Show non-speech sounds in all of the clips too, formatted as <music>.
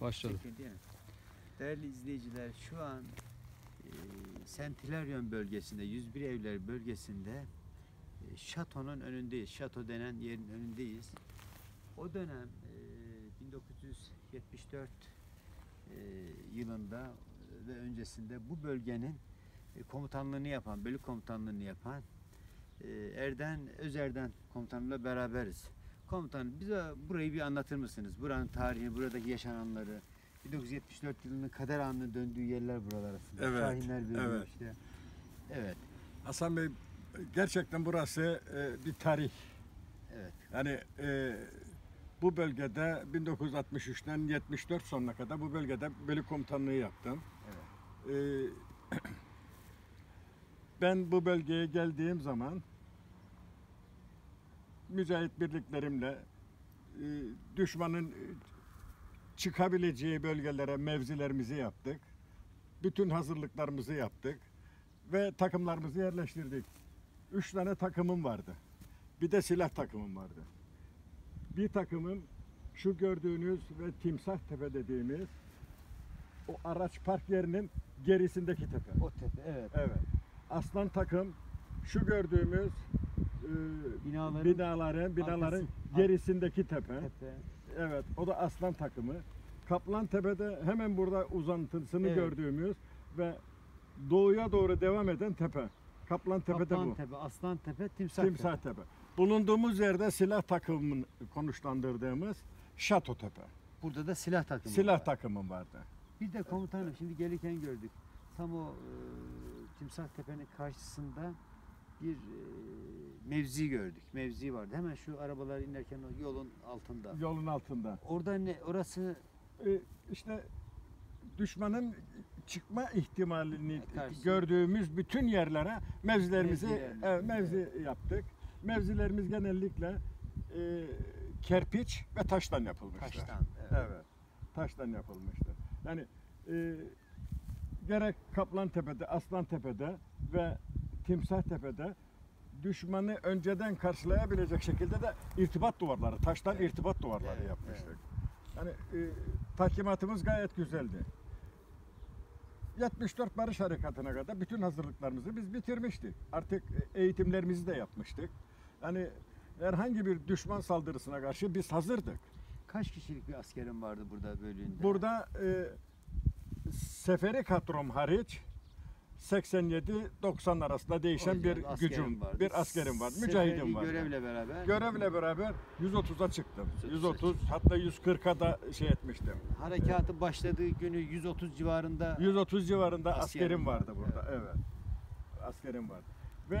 Başladı. Çekildi yani. Değerli izleyiciler şu an e, Sentileryon bölgesinde 101 evler bölgesinde e, şatonun önündeyiz. Şato denen yerin önündeyiz. O dönem e, 1974 e, yılında e, ve öncesinde bu bölgenin e, komutanlığını yapan, bölük komutanlığını yapan e, Erden Özerden komutanıyla beraberiz. Komutanım bize burayı bir anlatır mısınız? Buranın tarihini, buradaki yaşananları, 1974 yılının kader anının döndüğü yerler buralar aslında. Evet, Şahinler bölümü evet. işte. Evet, Hasan Bey gerçekten burası e, bir tarih. evet. Yani e, bu bölgede 1963'ten 74 sonuna kadar bu bölgede bölük komutanlığı yaptım. E, <clears throat> ben bu bölgeye geldiğim zaman mücahit birliklerimle e, düşmanın çıkabileceği bölgelere mevzilerimizi yaptık. Bütün hazırlıklarımızı yaptık ve takımlarımızı yerleştirdik. Üç tane takımım vardı. Bir de silah takımım vardı. Bir takımım şu gördüğünüz ve Timsah Tepe dediğimiz o araç park yerinin gerisindeki tepe. O tepe, evet. Evet. Aslan takım şu gördüğümüz Binaların binaların binaların arkası- gerisindeki tepe. Tepe. Evet, o da Aslan takımı. Kaplan Tepe'de hemen burada uzantısını Evet. gördüğümüz ve doğuya doğru devam eden tepe. Kaplan Tepe'de Kaplan bu. Tepe, Aslan Tepe, Timsah, Timsah Tepe. Tepe. Bulunduğumuz yerde silah takımının konuşlandırdığımız Şato Tepe. Burada da silah takımı Silah var. takımım vardı. Bir de komutanım şimdi gelirken gördük. Tam o e, Timsah Tepe'nin karşısında bir e, mevzi gördük. Mevzi vardı. Hemen şu arabalar inerken o yolun altında. Yolun altında. Orada ne orası Ee, işte düşmanın çıkma ihtimalini Karşı. gördüğümüz bütün yerlere mevzilerimizi Mevzilerimizi, evet, mevzi yaptık. Mevzilerimiz genellikle e, kerpiç ve taştan yapılmıştır. taştan. Evet. Evet. Taştan yapılmıştır. Yani e, gerek Kaplan Tepe'de, Aslan Tepe'de ve Timsah Tepe'de düşmanı önceden karşılayabilecek şekilde de irtibat duvarları, taştan Evet. irtibat duvarları Evet, yapmıştık. Yani e, tahkimatımız gayet güzeldi. 74 Barış Harekatı'na kadar bütün hazırlıklarımızı biz bitirmiştik. Artık e, eğitimlerimizi de yapmıştık. Yani herhangi bir düşman saldırısına karşı biz hazırdık. Kaç kişilik bir askerim vardı burada bölüğünde? Burada e, seferi kadrom hariç 87-90 arasında değişen bir askerim gücüm, vardı. bir askerim Seferi mücahidim vardı. görevle beraber. Görevle beraber 130'a çıktım. 130'a 130 hatta 140'a da şey etmiştim. Harekatı başladığı günü 130 civarında 130 civarında Askerim askerim vardı vardı, burada. Evet. Askerim vardı. Ve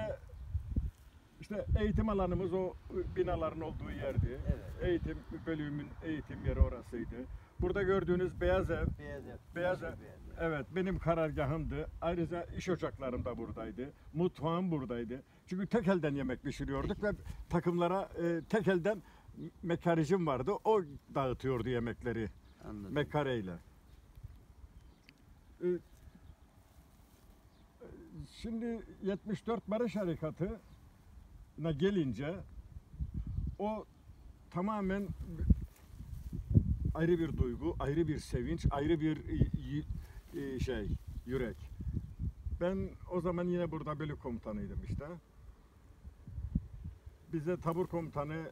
işte eğitim alanımız o binaların olduğu yerdi. Evet. Eğitim bölümün eğitim yeri orasıydı. Burada gördüğünüz beyaz ev beyaz ev. Beyaz ev. ev. Evet benim karargahımdı. Ayrıca iş ocaklarım da buradaydı. Mutfağım buradaydı. Çünkü tek elden yemek pişiriyorduk ve takımlara e, tek elden mekarijim vardı. O dağıtıyordu yemekleri Anladım. mekareyle. E, Şimdi 74 Barış Harekatı'na gelince o tamamen ayrı bir duygu, ayrı bir sevinç, ayrı bir y- y- şey, yürek. Ben o zaman yine burada bölük komutanıydım işte. Bize tabur komutanı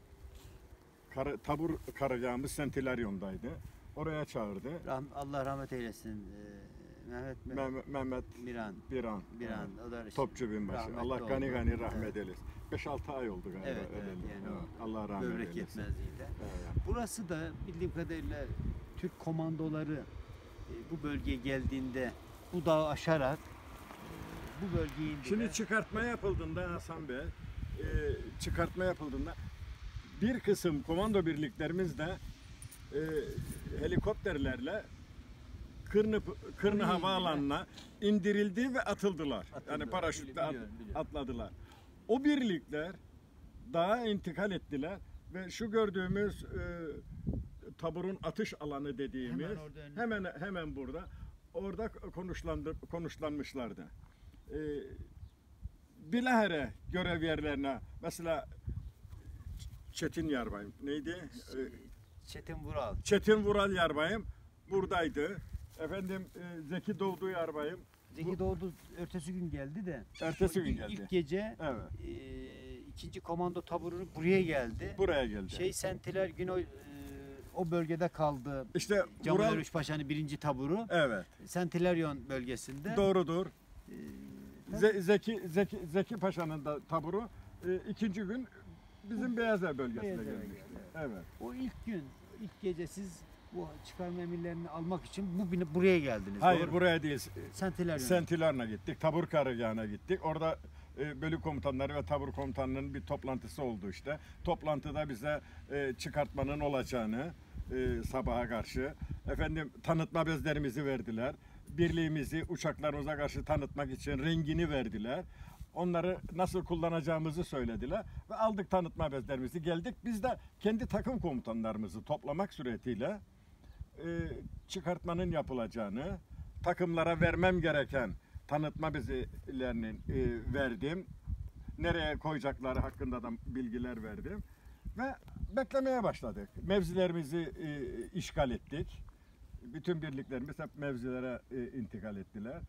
kar- tabur karargahımız Sentilaryon'daydı. Oraya çağırdı. Rahm- Allah rahmet eylesin. Ee, Mehmet Me- Mehmet, Mehmet Miran. Biran. Miran. O da Topçu binbaşı. rahmetli Allah gani oldu. gani rahmet Evet. eylesin. 5-6 ay oldu galiba. Evet, evet, yani Evet, Allah rahmet Böbrek eylesin. yetmezliğiyle. Evet. Burası da bildiğim kadarıyla Türk komandoları e, bu bölgeye geldiğinde bu dağı aşarak e, bu bölgeyi indiler. Şimdi çıkartma yapıldığında Hasan Bey, e, çıkartma yapıldığında bir kısım komando birliklerimiz de e, helikopterlerle Kırnı, Kırnı Havaalanı'na indirildi ve atıldılar. Atıldı. Yani paraşütle at- atladılar. O birlikler dağa intikal ettiler ve şu gördüğümüz e, taburun atış alanı dediğimiz Hemen hemen hemen burada orada konuşlandı konuşlanmışlardı. E, bilahare görev yerlerine mesela Çetin Yarbayım neydi? E, Çetin Vural. Çetin Vural Yarbayım buradaydı. Efendim e, Zeki Doğdu Yarbayım. Zeki Doğdu ertesi gün geldi de. Ertesi gün geldi. İlk gece Evet. e, ikinci komando taburu buraya geldi. Buraya geldi. Şey sentiler gün o, e, o bölgede kaldı. işte Cemal Vural Örüş Paşa'nın birinci taburu. Evet. Sentileryon bölgesinde. Doğrudur. E, Ze- Zeki Zeki Zeki Paşa'nın da taburu e, ikinci gün bizim Beyazlar bölgesine Beyazlar'a gelmişti. geldi. Evet. o ilk gün, ilk gece siz bu çıkarma emirlerini almak için bu bina- buraya geldiniz. Hayır doğru buraya değil. Sentileryon. Sentilarına gittik. Tabur karargahına gittik. Orada e, bölük komutanları ve tabur komutanının bir toplantısı oldu işte. Toplantıda bize e, çıkartmanın olacağını e, sabaha karşı efendim tanıtma bezlerimizi verdiler. Birliğimizi uçaklarımıza karşı tanıtmak için rengini verdiler. Onları nasıl kullanacağımızı söylediler ve aldık tanıtma bezlerimizi geldik. Biz de kendi takım komutanlarımızı toplamak suretiyle çıkartmanın yapılacağını, takımlara vermem gereken tanıtma bezlerinin e, verdim. Nereye koyacakları hakkında da bilgiler verdim. Ve beklemeye başladık. Mevzilerimizi e, işgal ettik. Bütün birliklerimiz hep mevzilere e, intikal ettiler.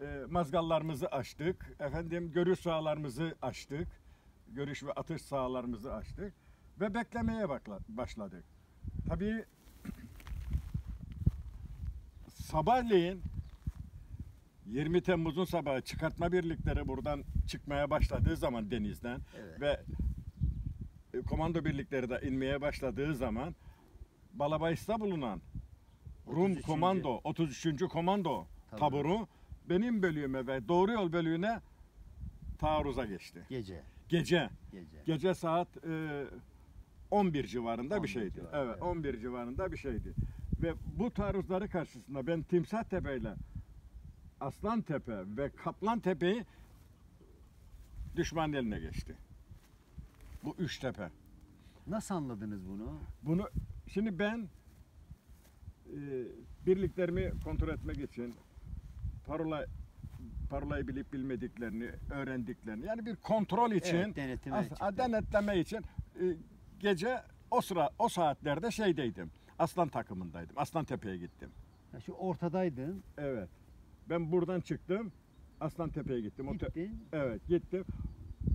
E, mazgallarımızı açtık. Efendim görüş sahalarımızı açtık. Görüş ve atış sahalarımızı açtık. Ve beklemeye bakla- başladık. Tabii sabahleyin 20 Temmuz'un sabahı çıkartma birlikleri buradan çıkmaya başladığı zaman denizden Evet. ve e, komando birlikleri de inmeye başladığı zaman Balabayıs'ta bulunan Rum 33. komando 33. komando Taburu. taburu benim bölüğüme ve Doğru Yol bölüğüne taarruza geçti. Gece. Gece Gece. Gece saat e, 11 civarında 11 bir şeydi. civarında, evet, evet. 11 civarında bir şeydi. Ve bu taarruzları karşısında ben Timsah Tepe ile Aslan Tepe ve Kaplan Tepe'yi düşmanın eline geçti. Bu üç tepe. Nasıl anladınız bunu? Bunu şimdi ben e, birliklerimi kontrol etmek için parola parolayı bilip bilmediklerini öğrendiklerini yani bir kontrol için Evet, denetime as- denetleme için e, gece o sıra o saatlerde şeydeydim. Aslan takımındaydım. Aslan Tepe'ye gittim. Ya şu ortadaydın, Evet. Ben buradan çıktım. Aslan Tepe'ye gittim. Gittin, evet gittim.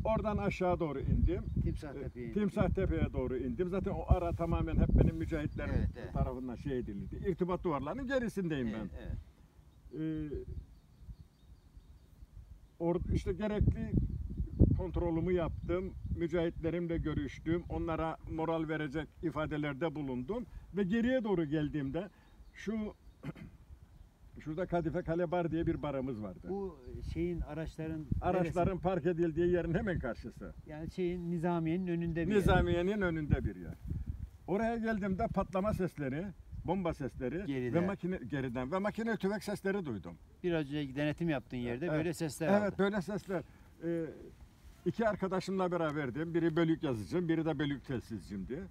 Oradan aşağı doğru indim. Timsah Tepe'ye. Timsah Tepe'ye doğru indim. Zaten o ara tamamen hep benim mücahitlerim Evet, evet. tarafından şey edildi. İrtibat duvarlarının gerisindeyim Evet, ben. evet. Ee, or, işte gerekli kontrolümü yaptım. Mücahitlerimle görüştüm. Onlara moral verecek ifadelerde bulundum. Ve geriye doğru geldiğimde şu <clears throat> şurada Kadife Kale Bar diye bir barımız vardı. Bu şeyin araçların Araçların park edildiği yerin hemen karşısı. neresi? yani şeyin nizamiyenin önünde bir yer. Nizamiye'nin önünde bir yer. Oraya geldiğimde patlama sesleri, bomba sesleri Geride. ve makine geriden ve makine tüfek sesleri duydum. Biraz önce denetim yaptığın yerde Evet. böyle sesler Evet aldın. böyle sesler. Ee, iki arkadaşımla beraberdim. Biri bölük yazıcım, biri de bölük telsizcimdi.